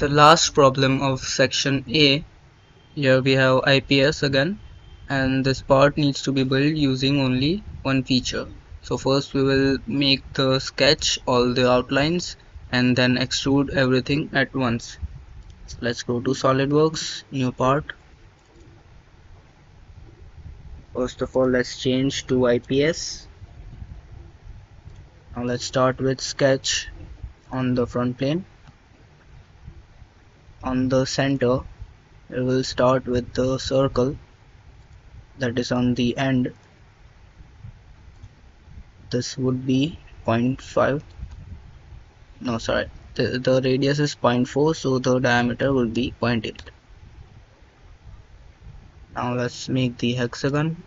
the last problem of section A here we have IPS again and this part needs to be built using only one feature. So first we will make the sketch all the outlines and then extrude everything at once. So let's go to SolidWorks new part. First of all let's change to IPS now let's start with sketch on the front plane on the center we will start with the circle that is on the end. This would be 0.5 no sorry. The, the radius is 0.4 so the diameter will be 0.8 now let's make the hexagon.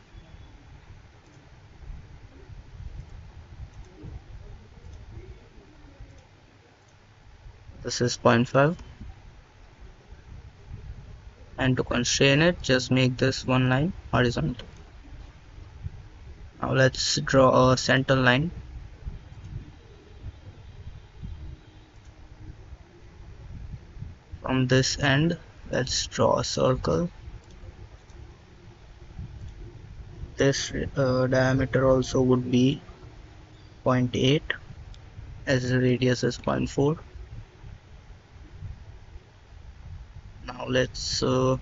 This is 0.5 and to constrain it just make this one line horizontal. Now let's draw a center line. From this end let's draw a circle. This uh, diameter also would be 0.8 as the radius is 0.4 let's uh,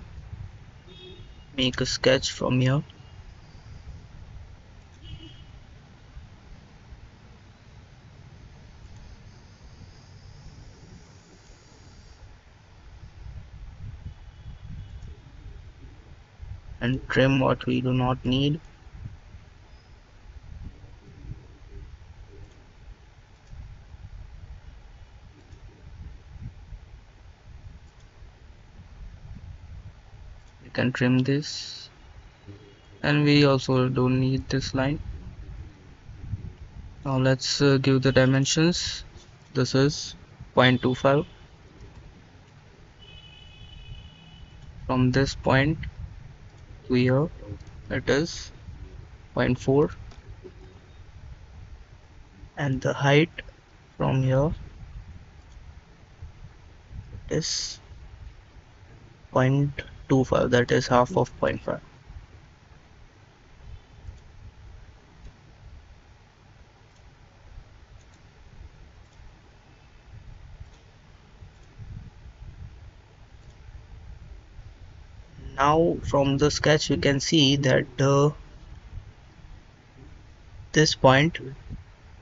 make a sketch from here. And trim what we do not need can trim this. And we also don't need this line. Now let's uh, give the dimensions. This is 0.25 from this point to here it is 0.4 and the height from here is 0.25 that is half of 0.5 now from the sketch you can see that uh, this point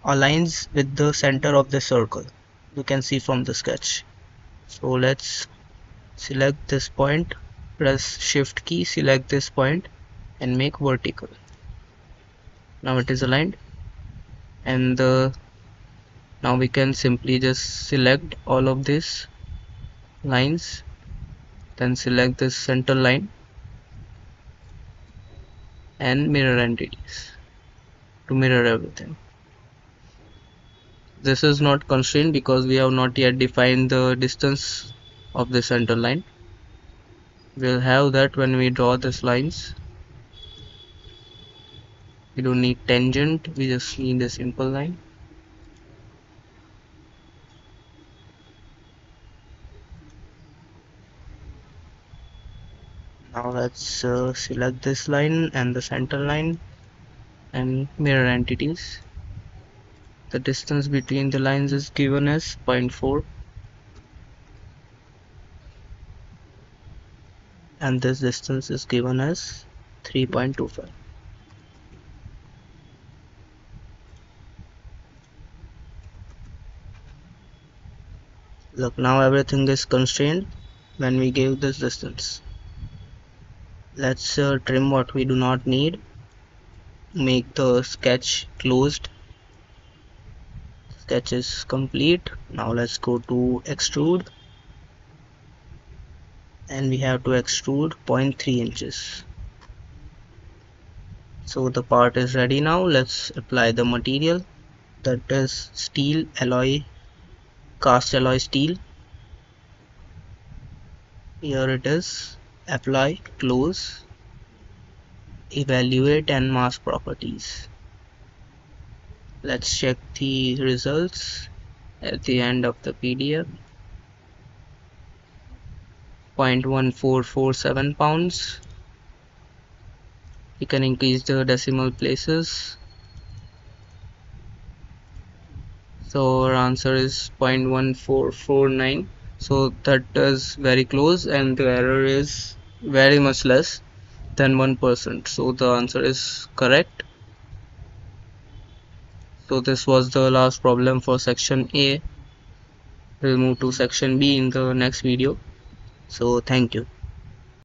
aligns with the center of the circle. You can see from the sketch. So let's select this point press shift key select this point and make vertical. Now it is aligned and uh, now we can simply just select all of these lines then select this center line and mirror entities to mirror everything. This is not constrained because we have not yet defined the distance of the center line we'll have that when we draw these lines. We don't need tangent we just need a simple line. Now let's uh, select this line and the center line and mirror entities. The distance between the lines is given as 0.4 and this distance is given as 3.25 look now everything is constrained when we give this distance. Let's uh, trim what we do not need. Make the sketch closed. Sketch is complete. Now let's go to extrude and we have to extrude 0.3 inches. So the part is ready now. Let's apply the material. That is steel alloy cast alloy steel. Here it is. Apply close. Evaluate and mass properties. Let's check the results at the end of the PDF 0.1447 pounds. You can increase the decimal places. So our answer is 0.1449 so that is very close and the error is very much less than 1% so the answer is correct. So this was the last problem for section A. We'll move to section B in the next video so thank you